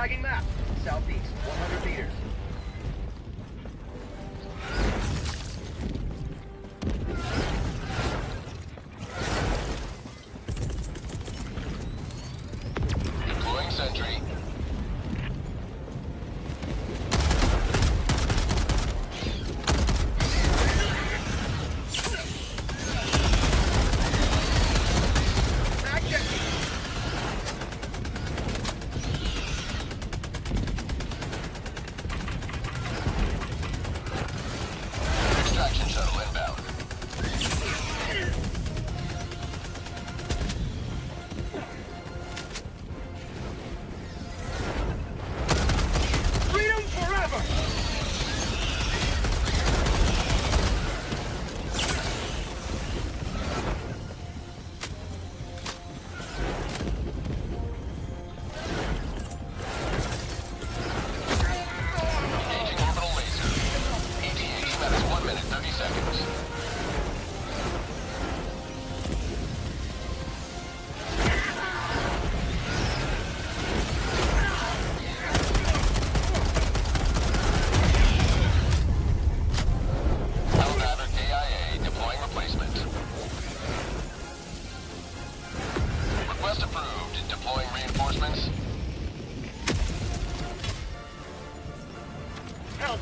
tagging map, southeast, 100 meters.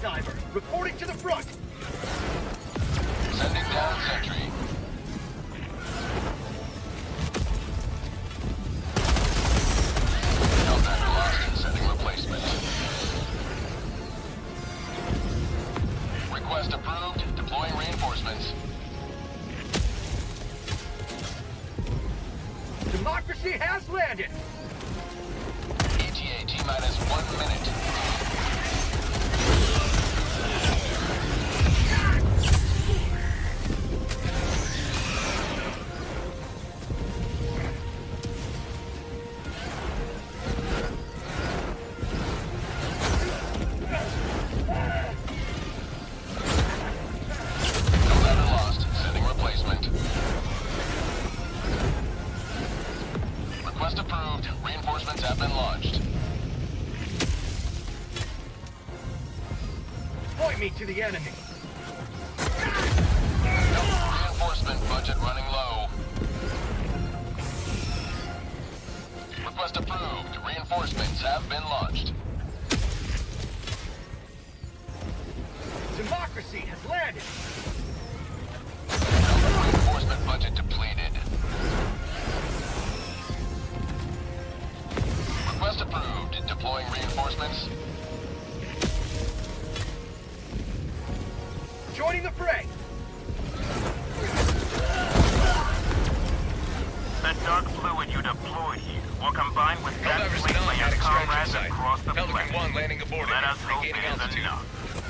Helldiver, reporting to the front. Sending down sentry. Lost. Sending replacement. Request approved. Deploying reinforcements. Democracy has landed. ETA T minus one minute. Request approved. Reinforcements have been launched. Point me to the enemy. Reinforcement budget running low. Request approved. Reinforcements have been launched. Democracy has landed. Reinforcement budget depleted. confirmed. Deploying reinforcements. Joining the fray! The dark fluid you deployed here will combine with that fleet by your comrades across the Pelican planet. One landing aboard Let us hope it is altitude. enough.